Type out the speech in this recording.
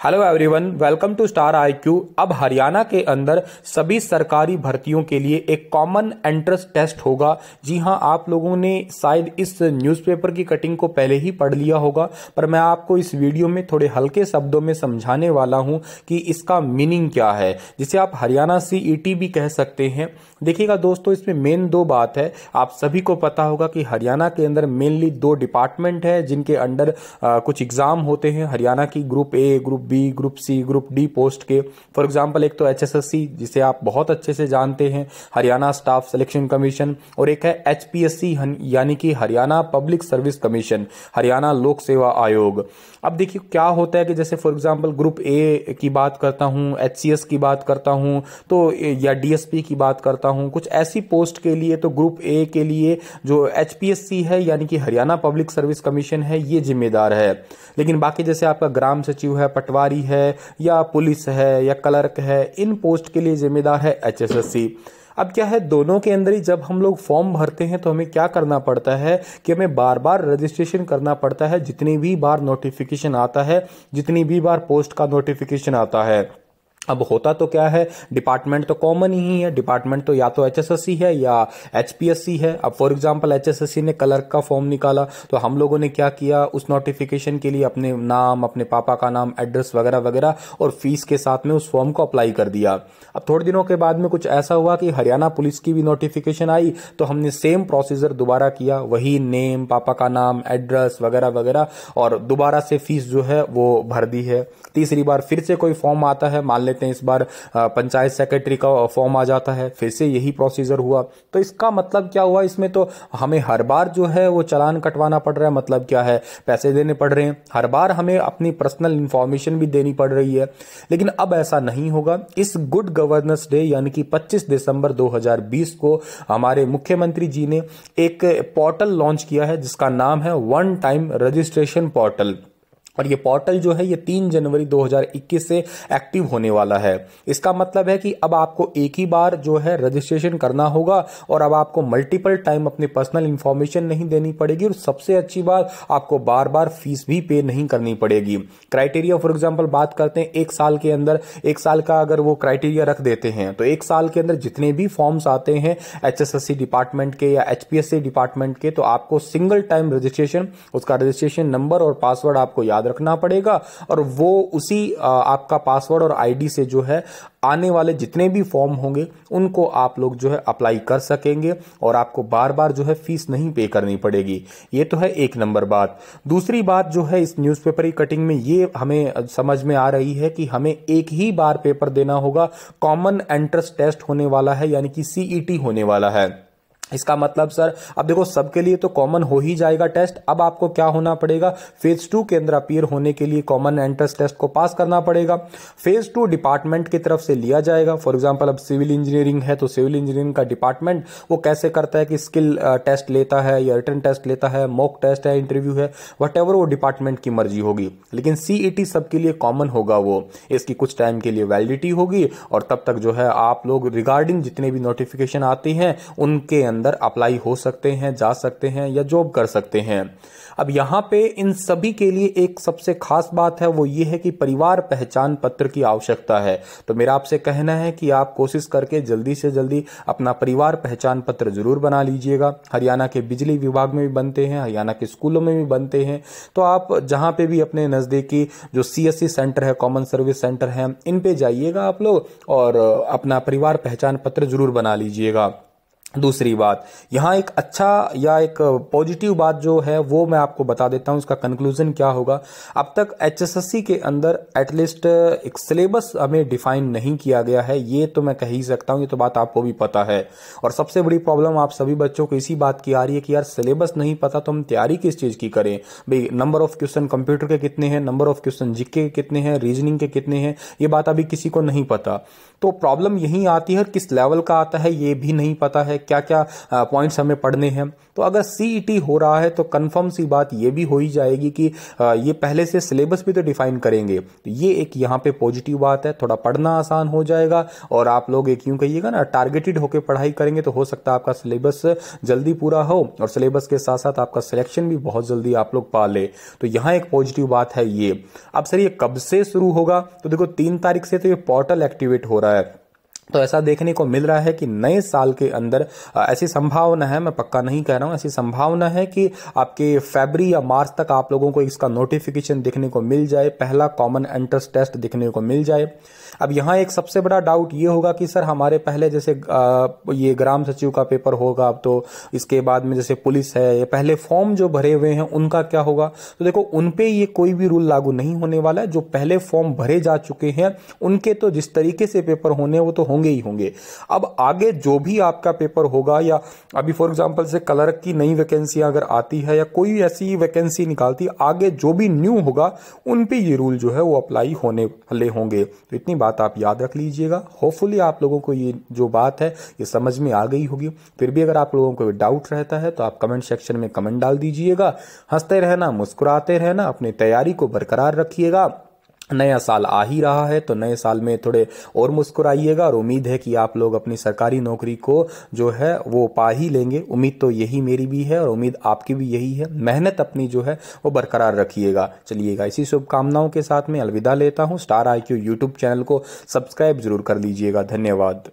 Hello everyone welcome to star IQ अब हरियाणा के अंदर सभी सरकारी भर्तियों के लिए एक कॉमन एंट्रेंस टेस्ट होगा। जी हाँ, आप लोगों ने शायद इस न्यूज़पेपर की कटिंग को पहले ही पढ़ लिया होगा, पर मैं आपको इस वीडियो में थोड़े हल्के शब्दों में समझाने वाला हूँ कि इसका मीनिंग क्या है। जिसे आप हरियाणा सी भी कह सकते हैं। देखिएगा दोस्तों, इसमें मेन दो बात है। आप सभी को पता होगा कि हरियाणा के अंदर मेनली दो डिपार्टमेंट है, जिनके अंडर कुछ एग्ज़ाम होते हैं। हरियाणा की group A group B, group C, group D post के। फॉर एग्ज़ाम्पल एक तो एचएसएससी जिसे आप बहुत अच्छे से जानते हैं, हरियाणा स्टाफ सिलेक्शन कमीशन और एक है एच यानी कि Haryana public service commission Haryana लोक सेवा आयोग। अब देखिए, क्या होता है कि जैसे फॉर एग्ज़ाम्पल ग्रुप ए की बात करता हूँ एच की बात करता हूँ तो या डीएसपी की बात करता हूँ, कुछ ऐसी पोस्ट के लिए तो ग्रुप ए के लिए जो एचपीएससी है, यानी कि हरियाणा पब्लिक सर्विस कमीशन है, ये जिम्मेदार है। लेकिन बाकी जैसे आपका ग्राम सचिव है पटवारी है, या पुलिस है, या क्लर्क है, इन पोस्ट के लिए जिम्मेदार है एचएसएससी। अब क्या है, दोनों के अंदर ही जब हम लोग फॉर्म भरते हैं तो हमें क्या करना पड़ता है कि हमें बार बार रजिस्ट्रेशन करना पड़ता है, जितनी भी बार नोटिफिकेशन आता है, जितनी भी बार पोस्ट का नोटिफिकेशन आता है। अब होता तो क्या है? डिपार्टमेंट तो कॉमन ही है। डिपार्टमेंट तो या तो एचएसएससी है या एचपीएससी है। अब फॉर एग्जांपल एचएसएससी ने क्लर्क का फॉर्म निकाला तो हम लोगों ने क्या किया? उस नोटिफिकेशन के लिए अपने नाम, अपने पापा का नाम एड्रेस वगैरह वगैरह और फ़ीस के साथ में उस फॉर्म को अप्लाई कर दिया। अब थोड़े दिनों के बाद में कुछ ऐसा हुआ कि हरियाणा पुलिस की भी नोटिफिकेशन आई तो हमने सेम प्रोसीजर दोबारा किया। वही नेम पापा का नाम एड्रेस वगैरह वगैरह और दोबारा से फ़ीस जो है वो भर दी है। तीसरी बार फिर से कोई फॉर्म आता है। मान लेते हैं इस बार पंचायत सेक्रेटरी का फॉर्म आ जाता है। फिर से यही प्रोसीजर हुआ। तो इसका मतलब क्या हुआ? इसमें तो हमें हर बार जो है वो चलान कटवाना पड़ रहा है। मतलब क्या है? पैसे देने पड़ रहे हैं। हर बार हमें अपनी पर्सनल इंफॉर्मेशन भी देनी पड़ रही है। लेकिन अब ऐसा नहीं होगा। इस गुड गवर्नेंस डे यानी कि 25 दिसंबर 2020 को हमारे मुख्यमंत्री जी ने एक पोर्टल लॉन्च किया है, जिसका नाम है वन टाइम रजिस्ट्रेशन पोर्टल और ये पोर्टल जो है, ये तीन जनवरी 2021 से एक्टिव होने वाला है। इसका मतलब है कि अब आपको एक ही बार जो है रजिस्ट्रेशन करना होगा और अब आपको मल्टीपल टाइम अपनी पर्सनल इंफॉर्मेशन नहीं देनी पड़ेगी और सबसे अच्छी बात, आपको बार बार फ़ीस भी पे नहीं करनी पड़ेगी। क्राइटेरिया, फॉर एग्ज़ाम्पल बात करते हैं, एक साल के अंदर, एक साल का अगर वो क्राइटेरिया रख देते हैं तो एक साल के अंदर जितने भी फॉर्म्स आते हैं एच डिपार्टमेंट के या एचपीएससी डिपार्टमेंट के तो आपको सिंगल टाइम रजिस्ट्रेशन, उसका रजिस्ट्रेशन नंबर और पासवर्ड आपको याद रखना पड़ेगा। और वो उसी आपका पासवर्ड और आईडी से जो है, आने वाले जितने भी फॉर्म होंगे, उनको आप लोग जो है अप्लाई कर सकेंगे और आपको बार बार जो है फ़ीस नहीं पे करनी पड़ेगी। ये तो है एक नंबर बात। दूसरी बात जो है इस न्यूज़पेपर की कटिंग में, ये हमें समझ में आ रही है कि हमें एक ही बार पेपर देना होगा। कॉमन एंट्रेंस टेस्ट होने वाला है, यानी कि सीईटी e होने वाला है। इसका मतलब सर, अब देखो, सबके लिए तो कॉमन हो ही जाएगा टेस्ट अब आपको क्या होना पड़ेगा? फ़ेज़ टू के अंदर अपियर होने के लिए कॉमन एंट्रेंस टेस्ट को पास करना पड़ेगा। फ़ेज़ टू डिपार्टमेंट की तरफ़ से लिया जाएगा। फॉर एग्जांपल अब सिविल इंजीनियरिंग है तो सिविल इंजीनियरिंग का डिपार्टमेंट वो कैसे करता है कि स्किल टेस्ट लेता है या रिटर्न टेस्ट लेता है मॉक टेस्ट है इंटरव्यू है वट वो डिपार्टमेंट की मर्ज़ी होगी। लेकिन सीईटी e सबके लिए कॉमन होगा वो। इसकी कुछ टाइम के लिए वैलिडिटी होगी और तब तक जो है आप लोग रिगार्डिंग जितने भी नोटिफिकेशन आती हैं, उनके अंदर अंदर अप्लाई हो सकते हैं, जा सकते हैं या जॉब कर सकते हैं। अब यहाँ पे इन सभी के लिए एक सबसे खास बात है, वो ये है कि परिवार पहचान पत्र की आवश्यकता है। तो मेरा आपसे कहना है कि आप कोशिश करके जल्दी से जल्दी अपना परिवार पहचान पत्र ज़रूर बना लीजिएगा। हरियाणा के बिजली विभाग में भी बनते हैं, हरियाणा के स्कूलों में भी बनते हैं। तो आप जहाँ पे भी अपने नज़दीकी जो सीएससी सेंटर है, कॉमन सर्विस सेंटर है, इन पे जाइएगा आप लोग और अपना परिवार पहचान पत्र ज़रूर बना लीजिएगा। दूसरी बात, यहाँ एक अच्छा या एक पॉजिटिव बात जो है, वो मैं आपको बता देता हूँ इसका कंक्लूजन क्या होगा। अब तक एचएसएससी के अंदर एटलीस्ट एक सिलेबस हमें डिफाइन नहीं किया गया है, ये तो मैं कह ही सकता हूँ, ये तो बात आपको भी पता है। और सबसे बड़ी प्रॉब्लम आप सभी बच्चों को इसी बात की आ रही है कि यार सिलेबस नहीं पता तो हम तैयारी किस चीज़ की करें? भाई नंबर ऑफ़ क्वेश्चन कंप्यूटर के कितने हैं नंबर ऑफ़ क्वेश्चन जिक्के के कितने हैं रीजनिंग के कितने हैं, ये बात अभी किसी को नहीं पता। तो प्रॉब्लम यही आती है किस लेवल का आता है, ये भी नहीं पता है क्या क्या पॉइंट्स हमें पढ़ने हैं। तो अगर सीईटी e हो रहा है तो कंफर्म सी बात ये भी हो ही जाएगी कि ये पहले से सिलेबस भी तो डिफाइन करेंगे। तो ये एक यहाँ पे पॉजिटिव बात है, थोड़ा पढ़ना आसान हो जाएगा और आप लोग एक यूँ कहिएगा ना टारगेटेड होकर पढ़ाई करेंगे तो हो सकता है आपका सिलेबस जल्दी पूरा हो और सिलेबस के साथ साथ आपका सिलेक्शन भी बहुत जल्दी आप लोग पा ले। तो यहाँ एक पॉजिटिव बात है ये। अब सर, ये कब से शुरू होगा? तो देखो, तीन तारीख से तो ये पोर्टल एक्टिवेट हो रहा है। तो ऐसा देखने को मिल रहा है कि नए साल के अंदर ऐसी संभावना है, मैं पक्का नहीं कह रहा हूँ, ऐसी संभावना है कि आपके फेबरी या मार्च तक आप लोगों को इसका नोटिफिकेशन देखने को मिल जाए, पहला कॉमन एंट्रेंस टेस्ट देखने को मिल जाए। अब यहाँ एक सबसे बड़ा डाउट ये होगा कि सर हमारे पहले जैसे ये ग्राम सचिव का पेपर होगा, अब तो इसके बाद में जैसे पुलिस है, ये पहले फॉर्म जो भरे हुए हैं, उनका क्या होगा? तो देखो उनपे ये कोई भी रूल लागू नहीं होने वाला है। जो पहले फॉर्म भरे जा चुके हैं, उनके तो जिस तरीके से पेपर होने वो तो होंगे ही होंगे। अब आगे जो भी आपका पेपर होगा या अभी फॉर एग्ज़ाम्पल से कलर की नई वैकेंसी अगर आती है या कोई ऐसी वैकेंसी निकालती आगे जो भी न्यू होगा, उन पे ये रूल जो है वो अप्लाई होने वाले होंगे। तो इतनी बात आप याद रख लीजिएगा। होपफुली आप लोगों को ये जो बात है, ये समझ में आ गई होगी। फिर भी अगर आप लोगों को डाउट रहता है तो आप कमेंट सेक्शन में कमेंट डाल दीजिएगा। हँसते रहना, मुस्कुराते रहना, अपनी तैयारी को बरकरार रखिएगा। नया साल आ ही रहा है तो नए साल में थोड़े और मुस्कुराइएगा और उम्मीद है कि आप लोग अपनी सरकारी नौकरी को जो है वो पा ही लेंगे। उम्मीद तो यही मेरी भी है और उम्मीद आपकी भी यही है। मेहनत अपनी जो है वो बरकरार रखिएगा। चलिएगा इसी शुभकामनाओं के साथ में अलविदा लेता हूँ। Star I Q YouTube channel को सब्सक्राइब ज़रूर कर लीजिएगा। धन्यवाद।